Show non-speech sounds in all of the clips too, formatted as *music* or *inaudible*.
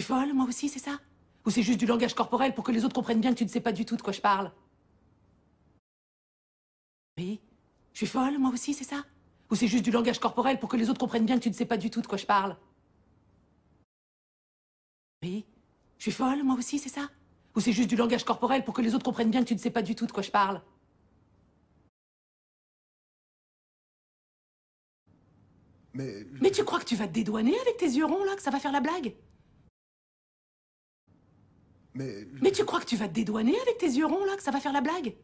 suis folle, moi aussi, c'est ça? Ou c'est juste du langage corporel pour que les autres comprennent bien que tu ne sais pas du tout de quoi je parle? Oui. Je suis folle, moi aussi, c'est ça? Ou c'est juste du langage corporel pour que les autres comprennent bien que tu ne sais pas du tout de quoi je parle? Oui. Je suis folle, moi aussi, c'est ça? Ou c'est juste du langage corporel pour que les autres comprennent bien que tu ne sais pas du tout de quoi je parle? Mais. Mais tu crois que tu vas te dédouaner avec tes yeux ronds, là, que ça va faire la blague? Mais. Mais tu crois que tu vas te dédouaner avec tes yeux ronds, là, que ça va faire la blague?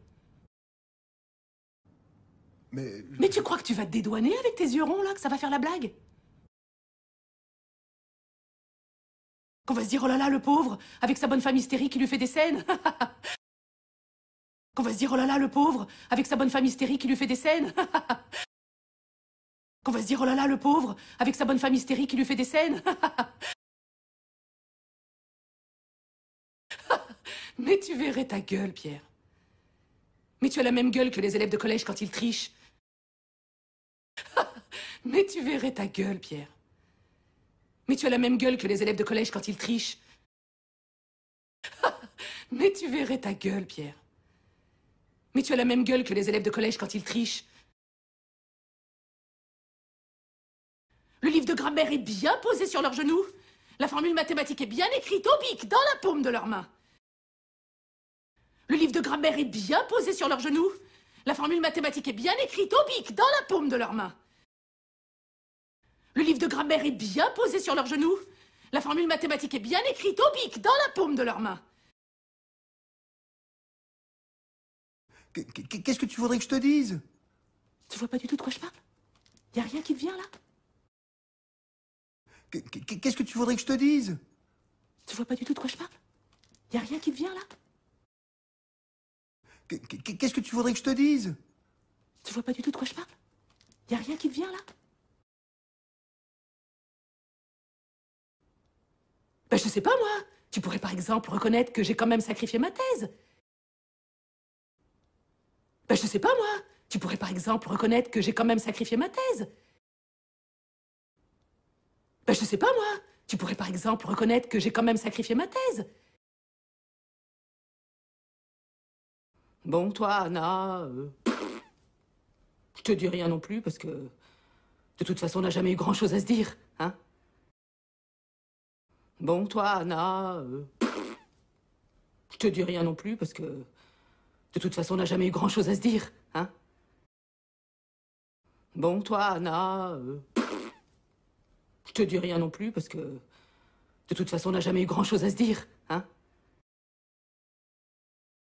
Mais. Mais tu crois que tu vas te dédouaner avec tes yeux ronds, là, que ça va faire la blague? Qu'on va se dire, oh là là, le pauvre, avec sa bonne femme hystérique qui lui fait des scènes *laughs* Qu'on va se dire, oh là là, le pauvre, avec sa bonne femme hystérique qui lui fait des scènes *laughs* Qu'on va se dire, oh là là, le pauvre, avec sa bonne femme hystérique qui lui fait des scènes *laughs* Mais tu verrais ta gueule, Pierre. Mais tu as la même gueule que les élèves de collège quand ils trichent. *laughs* Mais tu verrais ta gueule, Pierre. Mais tu as la même gueule que les élèves de collège quand ils trichent. *laughs* Mais tu verrais ta gueule, Pierre. Mais tu as la même gueule que les élèves de collège quand ils trichent. Le livre de grammaire est bien posé sur leurs genoux. La formule mathématique est bien écrite au bic dans la paume de leurs mains. Le livre de grammaire est bien posé sur leurs genoux. La formule mathématique est bien écrite au bic dans la paume de leurs mains. Le livre de grammaire est bien posé sur leurs genoux. La formule mathématique est bien écrite au bic dans la paume de leurs mains. Qu- qu- Qu'est-ce que tu voudrais que je te dise? Tu vois pas du tout de quoi je parle? Y a rien qui te vient là? Qu- qu- Qu'est-ce que tu voudrais que je te dise? Tu vois pas du tout de quoi je parle? Y a rien qui te vient là? Qu'est-ce que tu voudrais que je te dise? Tu vois pas du tout de quoi je parle? Y a rien qui te vient là? Ben je sais pas moi. Tu pourrais par exemple reconnaître que j'ai quand même sacrifié ma thèse. Ben je sais pas moi. Tu pourrais par exemple reconnaître que j'ai quand même sacrifié ma thèse. Ben je sais pas moi. Tu pourrais par exemple reconnaître que j'ai quand même sacrifié ma thèse. Bon, toi, Anna, euh, je te dis rien non plus parce que de toute façon, on n'a jamais eu grand-chose à se dire, hein. Bon, toi, Anna, euh, je te dis rien non plus parce que de toute façon, on n'a jamais eu grand-chose à se dire, hein. Bon, toi, Anna, euh, je te dis rien non plus parce que de toute façon, on n'a jamais eu grand-chose à se dire, hein